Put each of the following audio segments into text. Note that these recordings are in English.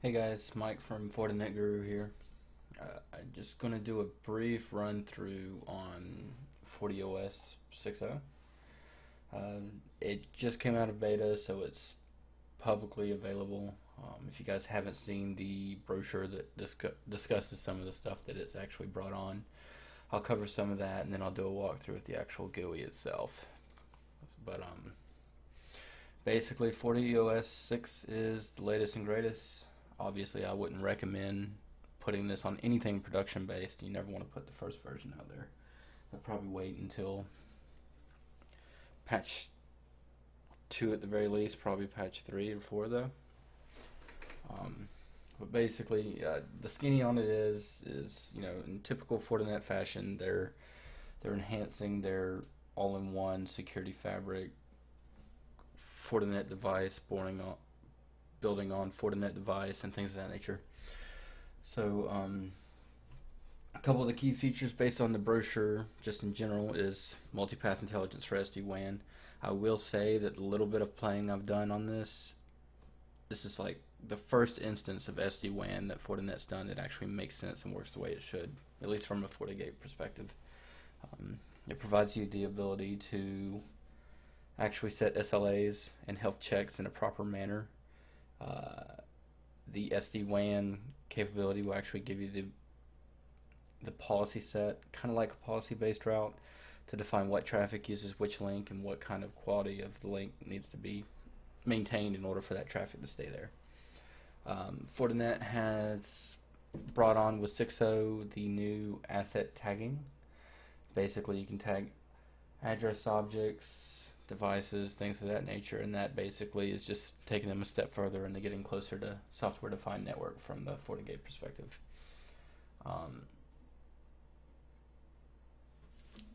Hey guys, Mike from Fortinet Guru here. Uh, I'm just going to do a brief run through on FortiOS 6.0. Uh, it just came out of beta, so it's publicly available. Um, if you guys haven't seen the brochure that discuss discusses some of the stuff that it's actually brought on, I'll cover some of that and then I'll do a walkthrough with the actual GUI itself. But um, basically, FortiOS 6 is the latest and greatest obviously I wouldn't recommend putting this on anything production based. You never want to put the first version out there. I'll probably wait until patch two at the very least, probably patch three or four though. Um, but basically, uh, the skinny on it is is you know in typical Fortinet fashion, they're they're enhancing their all-in-one security fabric Fortinet device, boring building on Fortinet device and things of that nature. So, um, a couple of the key features based on the brochure, just in general, is multipath intelligence for SD WAN. I will say that the little bit of playing I've done on this, this is like the first instance of SD WAN that Fortinet's done that actually makes sense and works the way it should, at least from a FortiGate perspective. Um, it provides you the ability to actually set SLAs and health checks in a proper manner uh, the SD WAN capability will actually give you the the policy set, kind of like a policy based route, to define what traffic uses which link and what kind of quality of the link needs to be maintained in order for that traffic to stay there. Um, Fortinet has brought on with 6.0 the new asset tagging. Basically, you can tag address objects, devices, things of that nature, and that basically is just taking them a step further into getting closer to software-defined network from the FortiGate perspective. Um,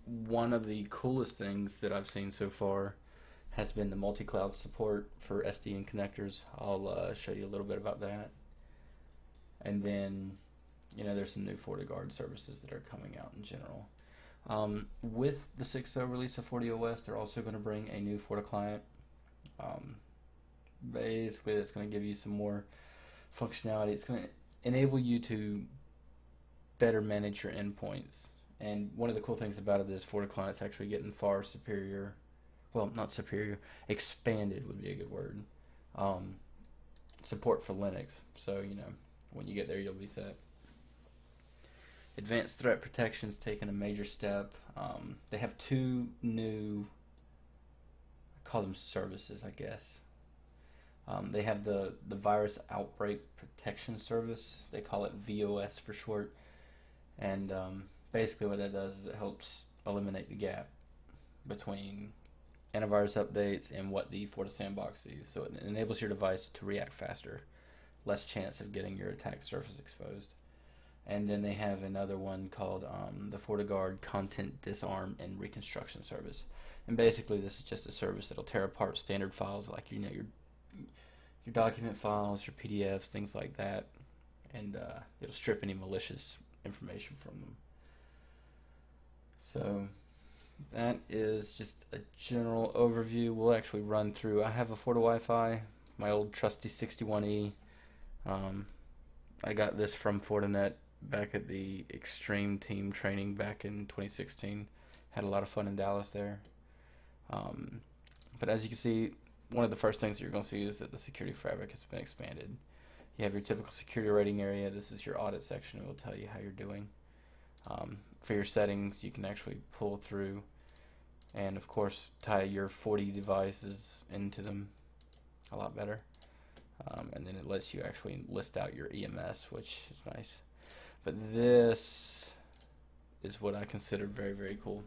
one of the coolest things that I've seen so far has been the multi-cloud support for SDN connectors. I'll uh, show you a little bit about that. And then, you know, there's some new FortiGuard services that are coming out in general. Um, with the 6.0 release of FortiOS, they're also going to bring a new FortiClient. Um, basically, that's going to give you some more functionality. It's going to enable you to better manage your endpoints. And one of the cool things about it is FortiClient's actually getting far superior. Well, not superior, expanded would be a good word. Um, support for Linux. So, you know, when you get there, you'll be set. Advanced Threat Protection's taken a major step. Um, they have two new, I call them services, I guess. Um, they have the, the Virus Outbreak Protection Service. They call it VOS for short. And um, basically, what that does is it helps eliminate the gap between antivirus updates and what the FortiSandbox sees. So it enables your device to react faster, less chance of getting your attack surface exposed and then they have another one called um, the FortiGuard Content Disarm and Reconstruction Service. And basically, this is just a service that'll tear apart standard files like you know your your document files, your PDFs, things like that, and uh, it'll strip any malicious information from them. So that is just a general overview. We'll actually run through. I have a FortiWi-Fi, my old trusty 61E. Um, I got this from Fortinet back at the Extreme Team training back in 2016. Had a lot of fun in Dallas there. Um, but as you can see, one of the first things you're going to see is that the security fabric has been expanded. You have your typical security rating area. This is your audit section. It will tell you how you're doing. Um, for your settings, you can actually pull through and, of course, tie your Forti devices into them a lot better. Um, and then it lets you actually list out your EMS, which is nice. But this is what I consider very, very cool.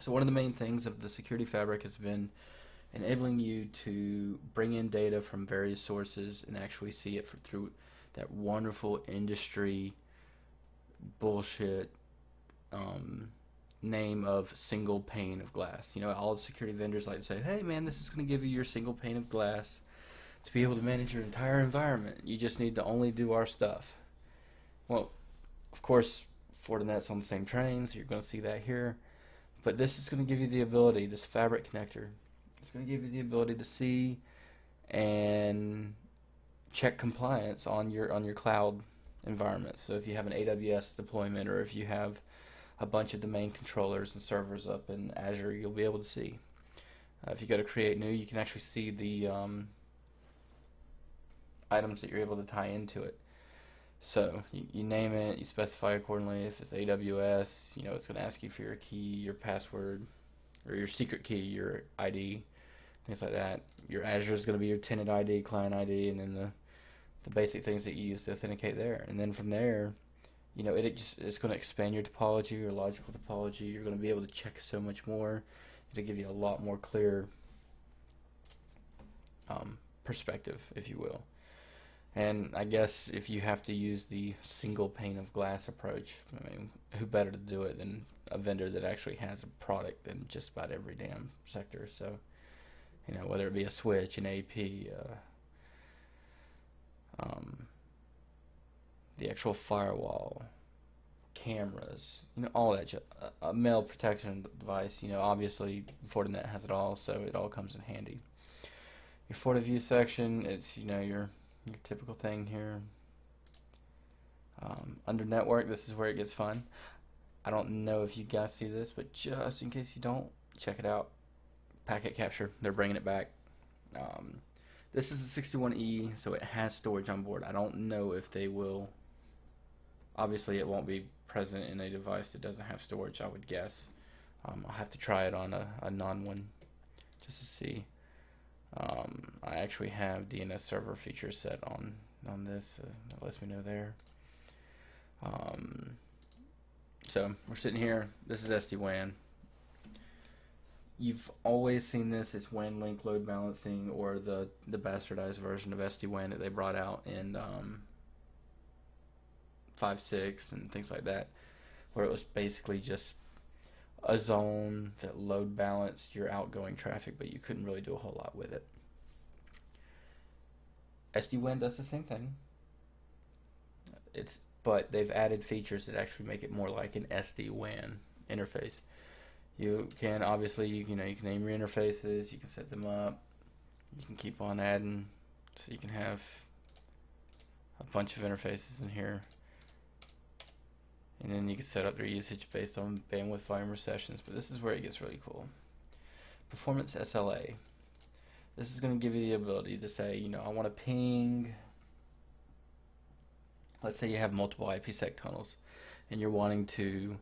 So one of the main things of the security fabric has been enabling you to bring in data from various sources and actually see it through that wonderful industry bullshit um, name of single pane of glass. You know, all the security vendors like to say, "Hey, man, this is going to give you your single pane of glass to be able to manage your entire environment. You just need to only do our stuff." Well, of course, Fortinet's on the same train, so you're going to see that here. But this is going to give you the ability, this fabric connector, it's going to give you the ability to see and check compliance on your on your cloud environment. So if you have an AWS deployment or if you have a bunch of domain controllers and servers up in Azure, you'll be able to see. Uh, if you go to create new, you can actually see the um, items that you're able to tie into it. So you, you name it, you specify accordingly. If it's AWS, you know it's going to ask you for your key, your password, or your secret key, your ID, things like that. Your Azure is going to be your tenant ID, client ID, and then the the basic things that you use to authenticate there. And then from there, you know, it, it just it's going to expand your topology, your logical topology. You're going to be able to check so much more. It'll give you a lot more clear um, perspective, if you will. And I guess if you have to use the single pane of glass approach, I mean, who better to do it than a vendor that actually has a product in just about every damn sector? So, you know, whether it be a switch, an AP, uh, um, the actual firewall, cameras, you know, all that. A, a mail protection device, you know, obviously Fortinet has it all, so it all comes in handy. Your FortiView section, it's you know your your typical thing here. Um, under network, this is where it gets fun. I don't know if you guys see this, but just in case you don't, check it out. Packet capture, they're bringing it back. Um, this is a 61E, so it has storage on board. I don't know if they will. Obviously, it won't be present in a device that doesn't have storage, I would guess. Um, I'll have to try it on a, a non one just to see. Um, I actually have DNS server feature set on on this. Uh, that lets me know there. Um, so we're sitting here. This is SD WAN. You've always seen this It's WAN link load balancing or the the bastardized version of SD WAN that they brought out in um, five six and things like that, where it was basically just a zone that load balanced your outgoing traffic, but you couldn't really do a whole lot with it. SD-WAN does the same thing. It's but they've added features that actually make it more like an SD-WAN interface. You can obviously you, know you can name your interfaces, you can set them up, you can keep on adding, so you can have a bunch of interfaces in here and then you can set up their usage based on bandwidth volume or sessions but this is where it gets really cool. Performance SLA this is going to give you the ability to say you know I want to ping let's say you have multiple IPsec tunnels and you're wanting to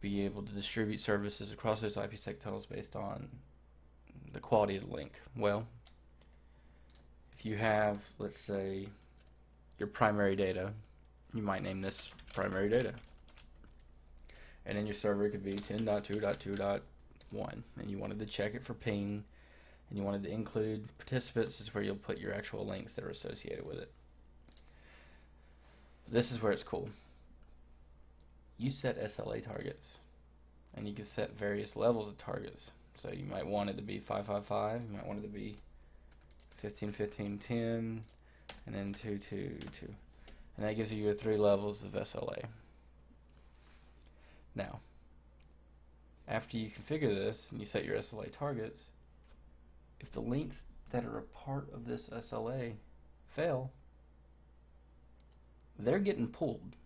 be able to distribute services across those IPsec tunnels based on the quality of the link. Well if you have let's say your primary data you might name this primary data. And then your server could be 10.2.2.1 and you wanted to check it for ping and you wanted to include participants this is where you'll put your actual links that are associated with it. This is where it's cool. You set SLA targets and you can set various levels of targets. So you might want it to be 555, you might want it to be 15, 15, 10, and then 2, 2, 2 and that gives you your three levels of SLA. Now, after you configure this and you set your SLA targets, if the links that are a part of this SLA fail, they're getting pulled.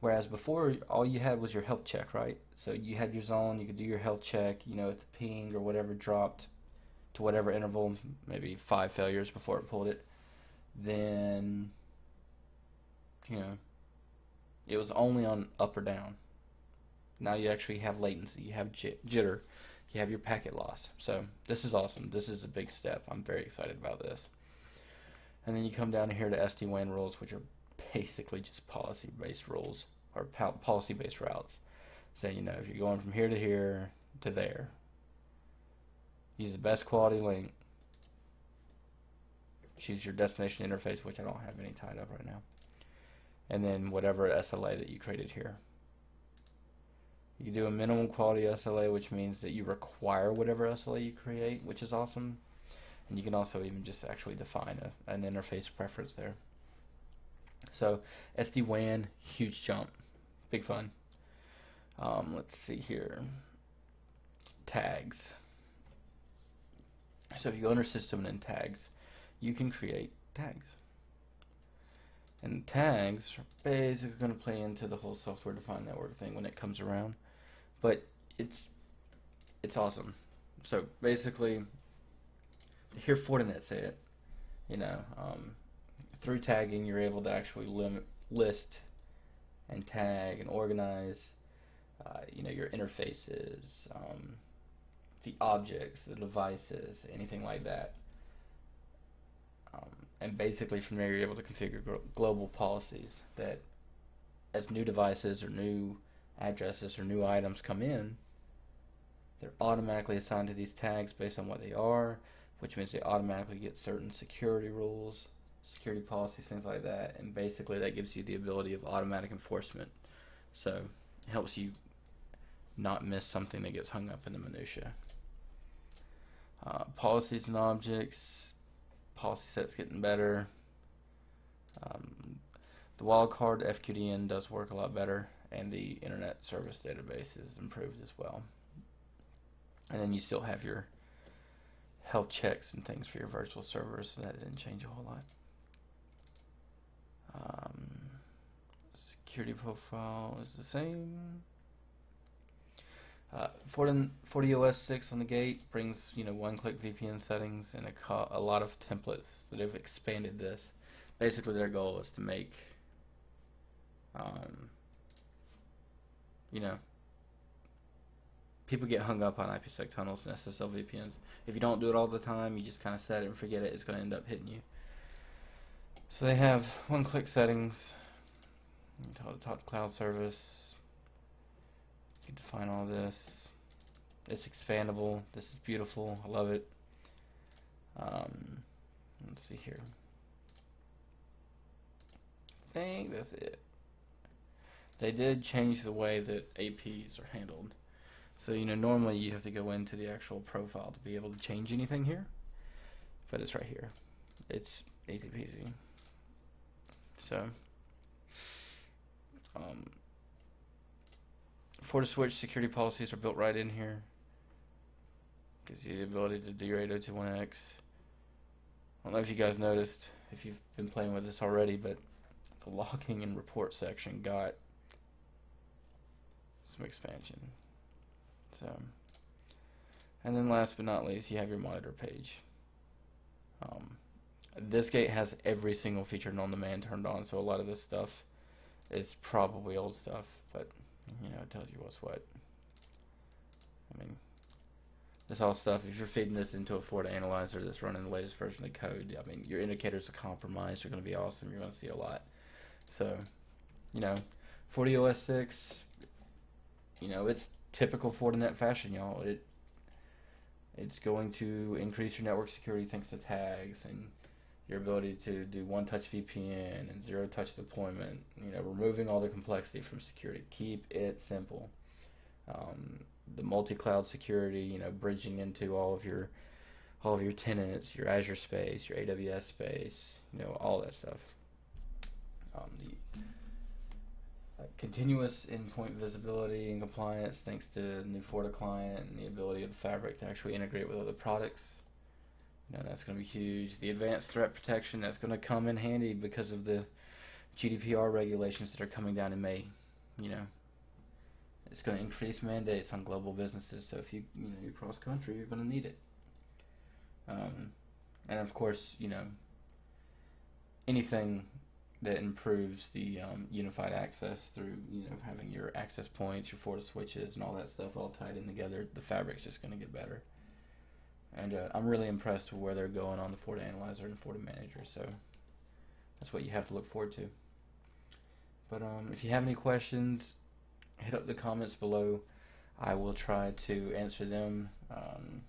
Whereas before, all you had was your health check, right? So you had your zone, you could do your health check, you know, if the ping or whatever dropped to whatever interval, maybe five failures before it pulled it, then you know, it was only on up or down. Now you actually have latency, you have jitter, you have your packet loss. So this is awesome. This is a big step. I'm very excited about this. And then you come down here to SD-WAN rules, which are basically just policy-based rules or policy-based routes. Saying, you know, if you're going from here to here to there, use the best quality link. Choose your destination interface, which I don't have any tied up right now and then whatever SLA that you created here. You do a minimum quality SLA, which means that you require whatever SLA you create, which is awesome. And you can also even just actually define a, an interface preference there. So SD-WAN, huge jump, big fun. Um, let's see here. Tags. So if you go under system and tags, you can create tags. And tags are basically going to play into the whole software-defined network thing when it comes around, but it's it's awesome. So basically, to hear Fortinet say it, you know, um, through tagging, you're able to actually limit, list and tag and organize, uh, you know, your interfaces, um, the objects, the devices, anything like that. And basically from there you're able to configure global policies that as new devices or new addresses or new items come in, they're automatically assigned to these tags based on what they are, which means they automatically get certain security rules, security policies, things like that. And basically that gives you the ability of automatic enforcement. So it helps you not miss something that gets hung up in the minutia. Uh, policies and objects, policy set's getting better. Um, the wildcard FQDN does work a lot better, and the internet service database is improved as well. And then you still have your health checks and things for your virtual servers, so that didn't change a whole lot. Um, security profile is the same. Uh, FortiOS 6 on the gate brings you know one-click VPN settings and a, a lot of templates. So they've expanded this. Basically, their goal is to make, um, you know, people get hung up on IPsec tunnels and SSL VPNs. If you don't do it all the time, you just kind of set it and forget it. It's going to end up hitting you. So they have one-click settings. Talk to cloud service can define all this. It's expandable. This is beautiful. I love it. Um, let's see here. I think that's it. They did change the way that APs are handled. So, you know, normally you have to go into the actual profile to be able to change anything here. But it's right here. It's easy peasy. So, um, FortiSwitch security policies are built right in here. Gives you the ability to do your 8021X. I don't know if you guys noticed, if you've been playing with this already, but the logging and report section got some expansion. So, and then last but not least, you have your monitor page. Um, this gate has every single feature known to man turned on, so a lot of this stuff is probably old stuff, but you know, it tells you what's what. I mean, this all stuff, if you're feeding this into a FortiAnalyzer that's running the latest version of the code, I mean, your indicators of compromise are going to be awesome. You're going to see a lot. So, you know, FortiOS 6, you know, it's typical Fortinet fashion, y'all. It It's going to increase your network security thanks to tags and your ability to do one-touch VPN and zero-touch deployment. You know, removing all the complexity from security. Keep it simple. Um, the multi-cloud security. You know, bridging into all of your all of your tenants, your Azure space, your AWS space. You know, all that stuff. Um, the uh, continuous endpoint visibility and compliance thanks to new FortiClient and the ability of the Fabric to actually integrate with other products you that's going to be huge. The advanced threat protection, that's going to come in handy because of the GDPR regulations that are coming down in May. You know, it's going to increase mandates on global businesses. So if you, you know, you cross country, you're going to need it. Um, and of course, you know, anything that improves the um, unified access through you know having your access points, your FortiSwitches, and all that stuff all tied in together, the fabric's just going to get better and uh, I'm really impressed with where they're going on the FortiAnalyzer and FortiManager. So that's what you have to look forward to. But um, if you have any questions, hit up the comments below. I will try to answer them. Um,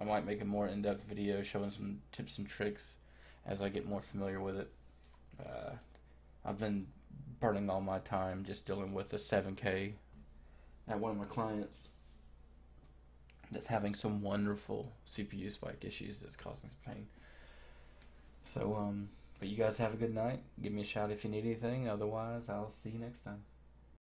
I might make a more in-depth video showing some tips and tricks as I get more familiar with it. Uh, I've been burning all my time just dealing with the 7K at one of my clients that's having some wonderful CPU spike issues that's causing some pain. So, um, but you guys have a good night. Give me a shout if you need anything. Otherwise, I'll see you next time.